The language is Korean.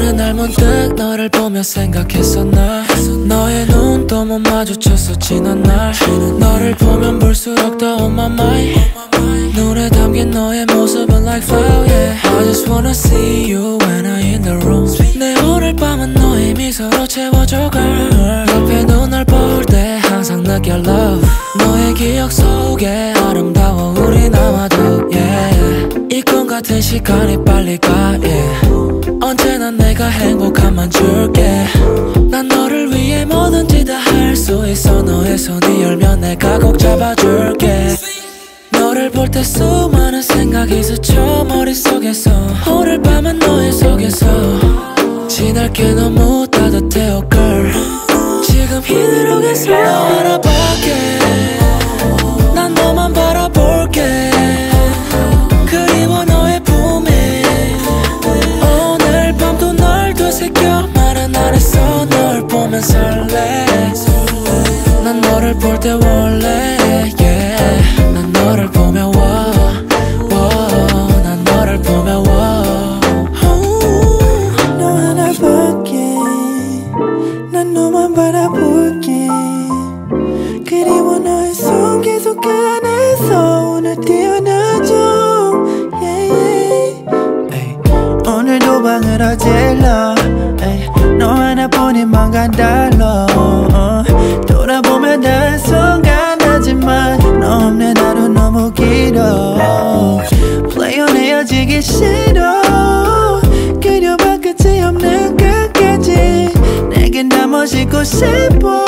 그날 문득 너를 보며 생각했었나? 너의 눈도 못 마주쳤어 지난 날. 너를 보면 볼수록 더 on my mind. 눈에 담긴 너의 모습은 like yeah. I just wanna see you when I'm in the room. 내 오늘 밤은 너의 미소로 채워줘 girl 옆에 눈을 볼 때 항상 느껴 love. 너의 기억 속에 아름다워 우리 남아도 yeah. 이꿈 같은 시간이 빨리 가 yeah 언제나 내가 행복함만 줄게. 난 너를 위해 뭐든지 다 할 수 있어. 너의 손이 열면 내가 꼭 잡아줄게. 너를 볼 때 수많은 생각이 스쳐 머릿속에서. 오늘 밤은 너의 속에서. 지날게 너무 따뜻해 oh girl. 지금 힘들어겠어 알아볼 널 되새겨 말은 안 했어 널 보면 설레 난 너를 볼 때 원래. 난 너를 wow, wow. 난 너를 보며 wow. 너 하나밖에 난 너만 바라볼게 그리워 너의 손 계속 안에서 오늘 태어 달러 어, 돌아보면 단 순간 하지만 너 없는 하루 너무 길어. Play on 헤어지기 싫어. 그려봐 끝이 없는 끝까지 내겐 다 멋있고 싶어